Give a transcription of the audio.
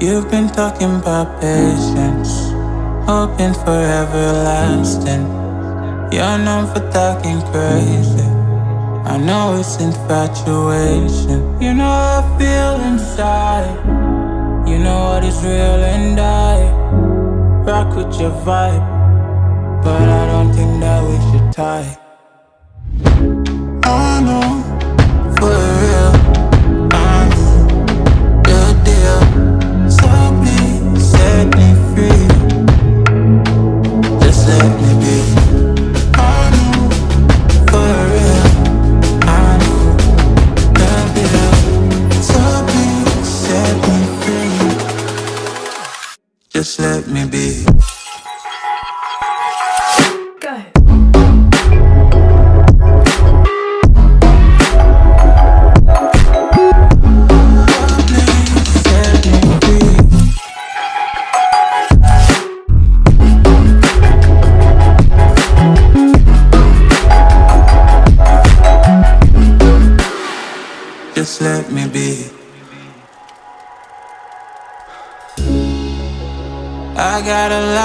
You've been talking about patience, hoping for everlasting. You're known for talking crazy. I know it's infatuation. You know I feel inside. You know what is real and I rock with your vibe. But I don't think that we should tie. I know Just let me be. Go ahead. Please me free. Just let me be. I got a lot.